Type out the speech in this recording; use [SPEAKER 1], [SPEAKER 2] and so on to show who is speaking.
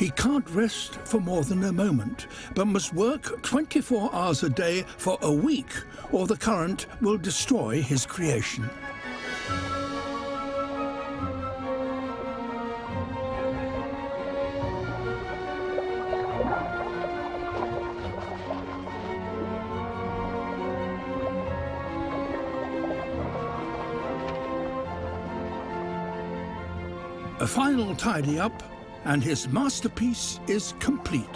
[SPEAKER 1] He can't rest for more than a moment, but must work 24 hours a day for a week, or the current will destroy his creation. A final tidy up, and his masterpiece is complete.